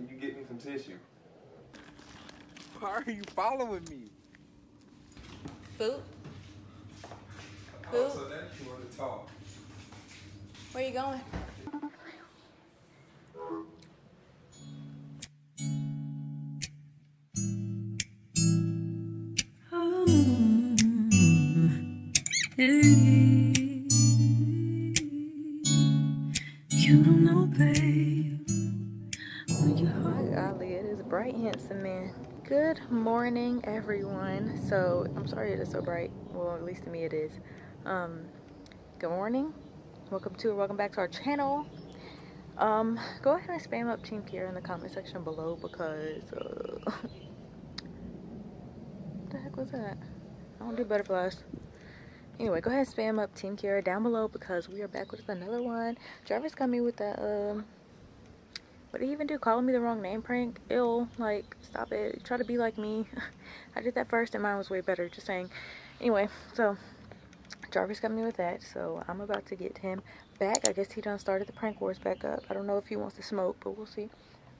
Can you get me some tissue? Why are you following me? Boot? Oh, so then you want to talk. Where you going? So, I'm sorry it is so bright. Well, at least to me it is. Um, good morning. Welcome to or welcome back to our channel. Um, go ahead and spam up Team Kierrah in the comment section below because, uh, what the heck was that? I don't do butterflies. Anyway, go ahead and spam up Team Kierrah down below because we are back with another one. Jarvis got me with that, um, he even do? Calling me the wrong name prank? Ill. Like, stop it. Try to be like me. I did that first and mine was way better. Just saying. Anyway, so Jarvis got me with that. So I'm about to get him back. I guess he done started the prank wars back up. I don't know if he wants to smoke, but we'll see.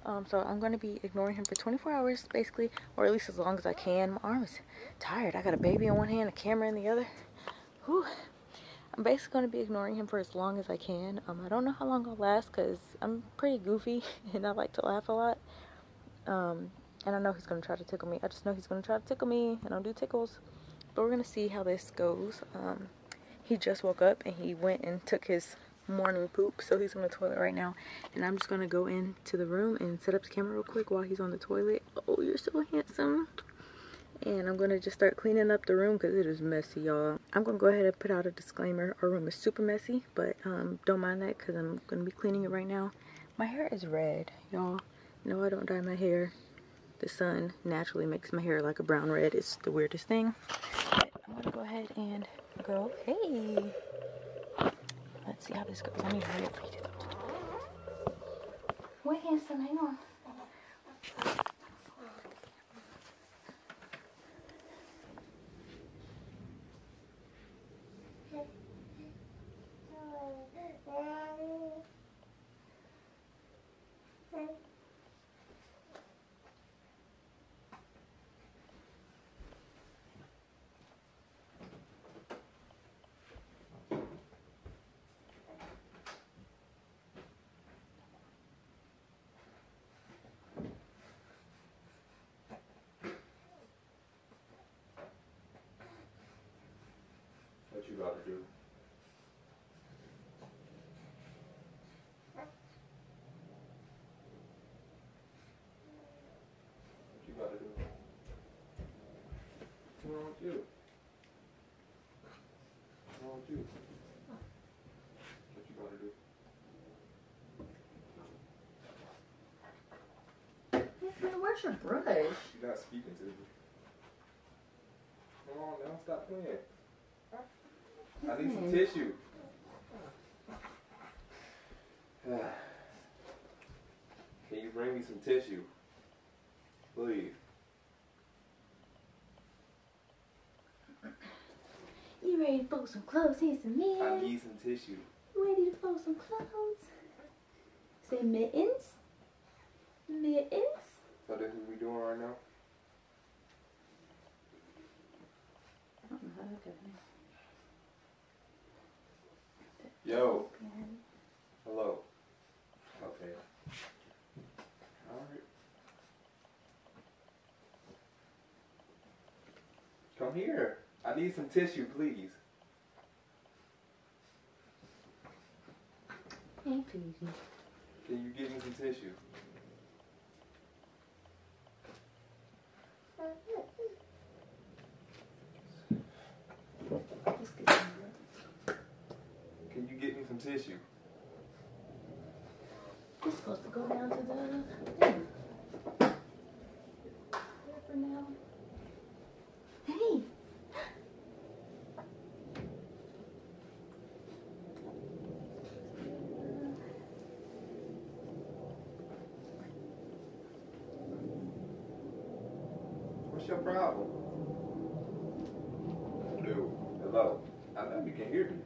Um, so I'm going to be ignoring him for 24 hours, basically. Or at least as long as I can. My arm is tired. I got a baby in one hand, a camera in the other. Whew. I'm basically going to be ignoring him for as long as I can. Um, I don't know how long I'll last because I'm pretty goofy and I like to laugh a lot. Um, and I know he's going to try to tickle me. I just know he's going to try to tickle me. And I don't do tickles. But we're going to see how this goes. Um, he just woke up and he went and took his morning poop. So he's on the toilet right now. And I'm just going to go into the room and set up the camera real quick while he's on the toilet. Oh, you're so handsome and I'm gonna just start cleaning up the room because it is messy y'all. I'm gonna go ahead and put out a disclaimer. Our room is super messy but um, don't mind that because I'm gonna be cleaning it right now. My hair is red y'all. No I don't dye my hair. The sun naturally makes my hair like a brown red. It's the weirdest thing. But I'm gonna go ahead and go hey! Let's see how this goes. I need to hurry up for you to go to wait handsome hang on What you got to do? What you got to do? What's wrong with you? What's wrong with you? What you to do? where's your brush You're not speaking to me. Come on now, stop playing. I need some tissue. Can you bring me some tissue? Please. You ready to fold some clothes, handsome I man? need some tissue. Ready to fold some clothes? Say mittens. Mittens. So this is what we doing right now? I don't know how to do Yo. this. Hello. Okay. Alright. Come here. I need some tissue, please. Hey. Can you give me some tissue? Let's get some Can you get me some tissue? your problem? Dude, hello. I know you can't hear me.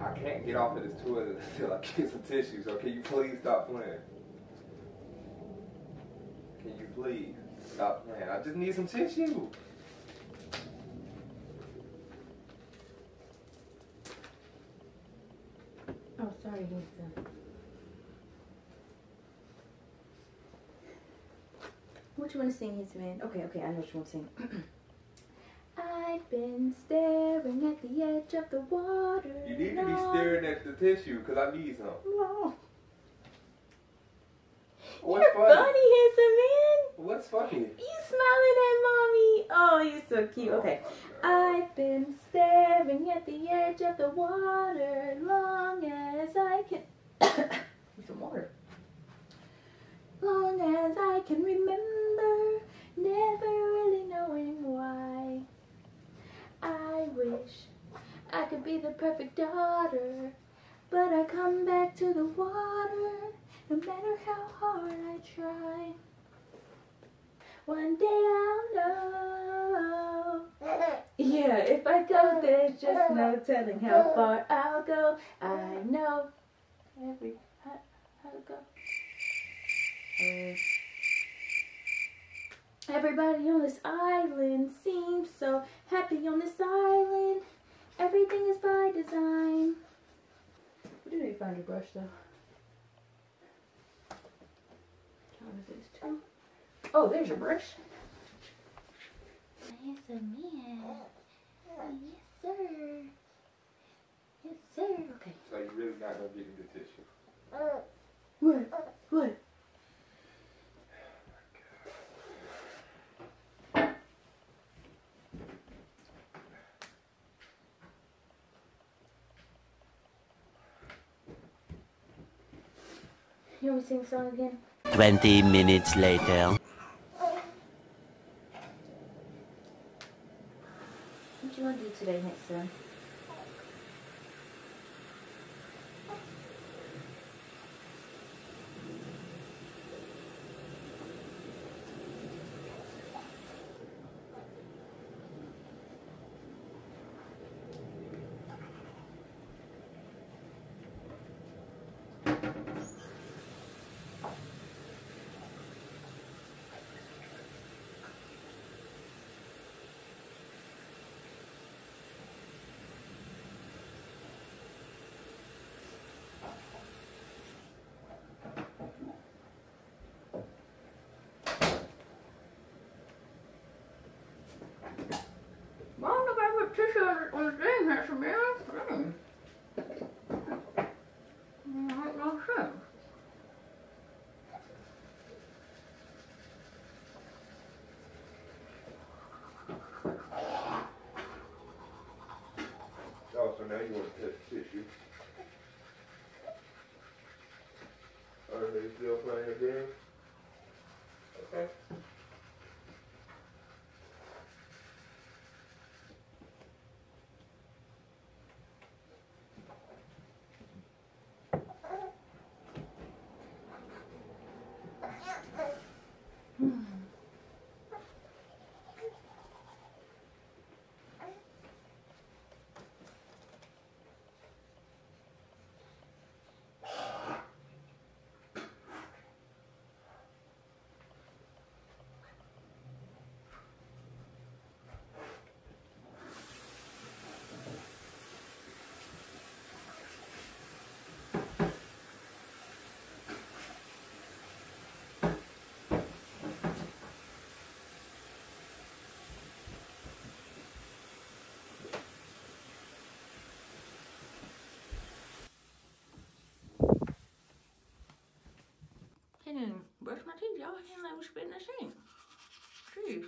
I can't get off of this toilet until I get some tissues, so can you please stop playing? Can you please stop playing? I just need some tissue. Sing, Houston man? Okay, okay, I know what you want to sing. I've been staring at the edge of the water. You need to be staring at the tissue because I need some. long. What's You're funny? funny, handsome man. What's funny? You smiling at mommy. Oh, you're so cute. Okay. Oh, I've been staring at the edge of the water long as I can. Need some water. Long as I can remember, never really knowing why. I wish I could be the perfect daughter, but I come back to the water no matter how hard I try. One day I'll know. Yeah, if I go, there's just no telling how far I'll go. I know every how, how to go. Uh, everybody on this island seems so happy on this island. Everything is by design. Where did you find your brush though? How is this too? Oh, there's your brush. Yes, sir, man. Yes, sir. Yes, sir. Okay. So you really not gonna get me the tissue? What? What? You want me to sing the song again? 20 minutes later. What do you want to do today, next son? Mom, look, I put tissue on the- on the thing, handsome man. Mm. Mm, ain't no sense. Oh, so now you want to the tissue? Are they still playing game? Didn't brush my teeth, y'all. He didn't let me spit in the sink. Jeez.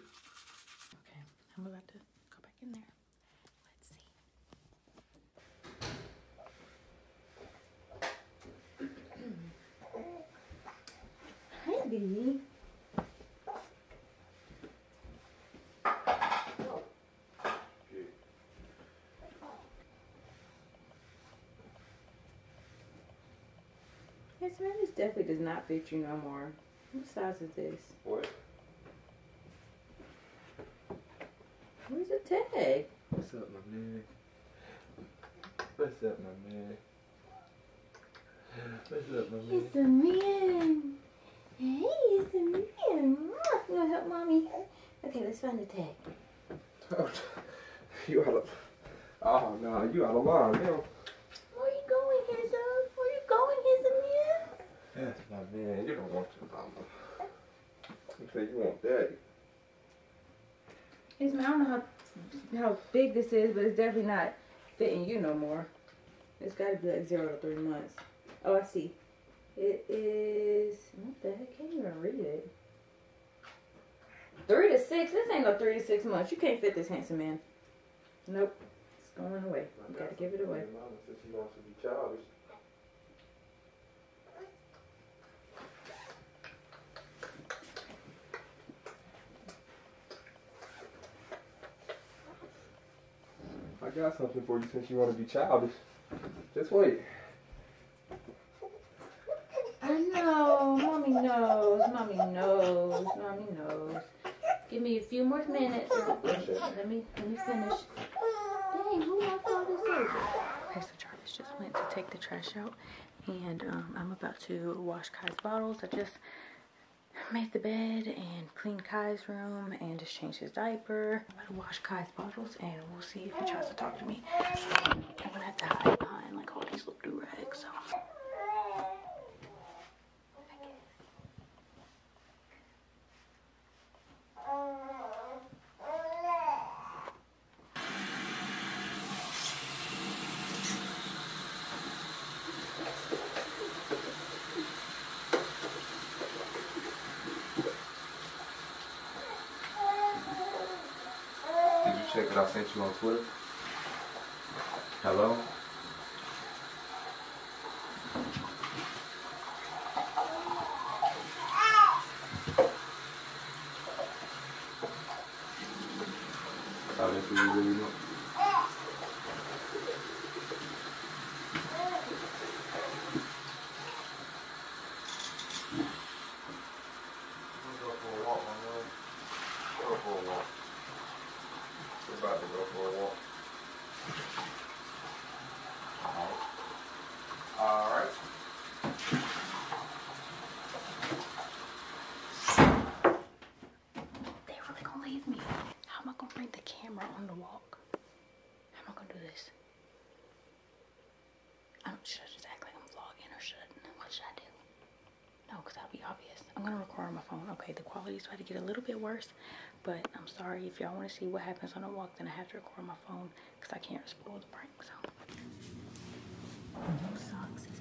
Okay, I'm about to go back in there. Let's see. Hi, baby. Okay. Yes, man, this definitely does not fit you no more. What size is this? What? Where's the tag? What's up, my man? What's up, my man? What's up, my man? It's a man. Hey, it's a man. You wanna help mommy? Okay, let's find the tag. you out of. Oh no, you out of line now. Where you going, handsome? Where you going, handsome man? That's my man. You don't want your mama. You say you want daddy. It's, I don't know how how big this is, but it's definitely not fitting you no more. It's got to be like zero to three months. Oh, I see. It is. What the heck? Can't even read it. Three to six. This ain't no three to six months. You can't fit this handsome man. Nope. It's going away. You gotta give it away. Mama said she wants to be childish. Got something for you since you want to be childish. Just wait. I know. Mommy knows. Mommy knows. Mommy knows. Give me a few more minutes. Let me let me finish. Dang, who left all this over? Okay, so Jarvis just went to take the trash out, and um, I'm about to wash Kai's bottles. I just made the bed and cleaned Kai's room and just changed his diaper. I'm gonna wash Kai's bottles, and we'll see if he tries to talk to me. I'm gonna have to hide behind like all these little do rags. So. Did you check that I sent you on Twitter? Hello? Oh, that's what you really want? Go for a walk, my man. Go for a walk. We're about to go for a walk. Alright. Alright. They really gonna leave me. How am I gonna bring the camera on the walk? How am I gonna do this? I don't should I just act like I'm vlogging or should what should I do? No, because that'll be obvious. I'm gonna record on my phone. Okay, the quality's about to get a little bit worse, but I'm sorry if y'all wanna see what happens on a walk, then I have to record on my phone because I can't spoil the prank, so. Socks is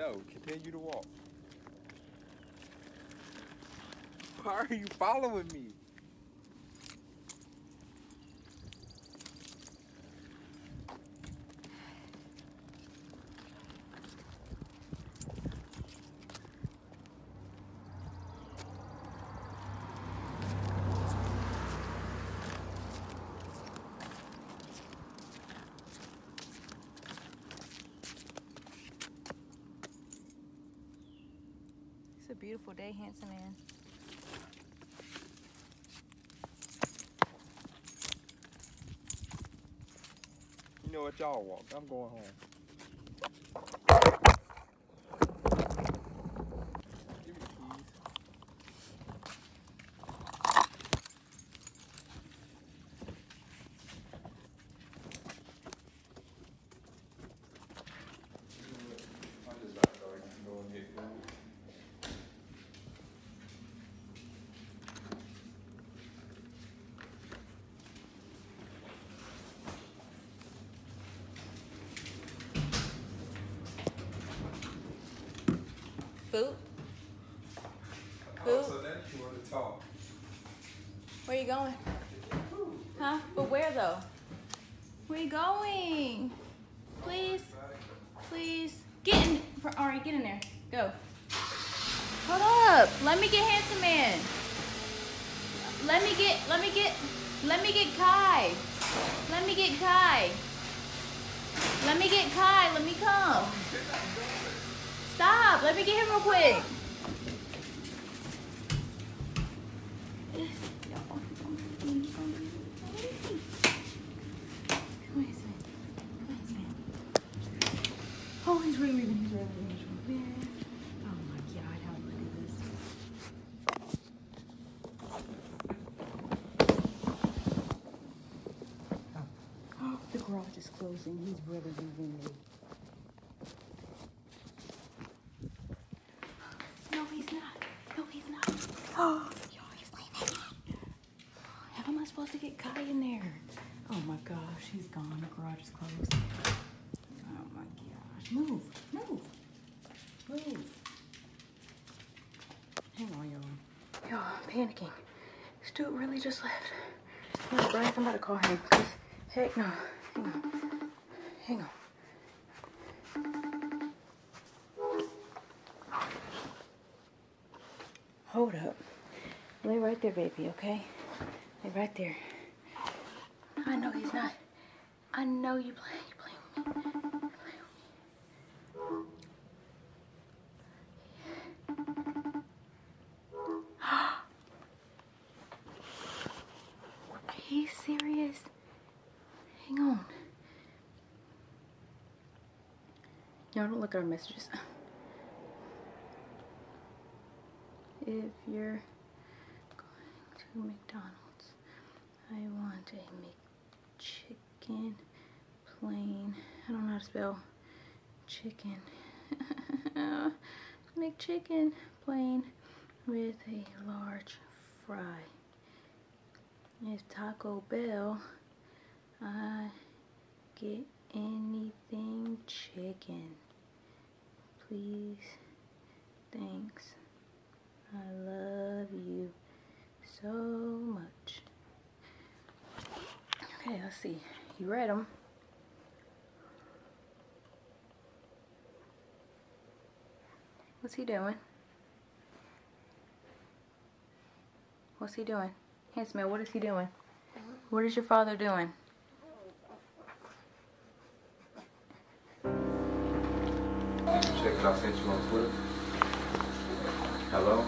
Yo, continue to walk. Why are you following me? It's a beautiful day, handsome man. You know what y'all want? I'm going home. Give me the keys. I just got started. You can go and get food. Food? Oh, Food? so then you want to talk. Where you going? Huh? But where though? Where are you going? Please, please. Get in. All right, get in there. Go. Hold up. Let me get handsome man. Let me get. Let me get. Let me get Kai. Let me get Kai. Let me get Kai. Let me come. Let me get him real quick. Oh, he's really leaving. Oh my god, how do this? Oh, the garage is closing. He's really leaving me. No, he's not. No, he's not. Oh, yo, he's leaving. How am I supposed to get Kai in there? Oh my gosh, he's gone. The garage is closed. Oh my gosh. Move, move, move. Hang on, y'all. Yo, I'm panicking. Dude really just left. Brian, I'm about to call him. Please. Heck no. Hang on. Hang on. Hold up. Lay right there, baby, okay? Lay right there. I know he's not. I know you play. You play with me. Serious? Hang on. Y'all don't look at our messages. If you're going to McDonald's, a McChicken plain. I don't know how to spell chicken. McChicken plain with a large fry. If Taco Bell, I get anything chicken. Please. Thanks. I love you so much. Okay, let's see. You read them. What's he doing? What's he doing? Handsome man, what is he doing? What is your father doing? Check what I sent you on Twitter? Hello?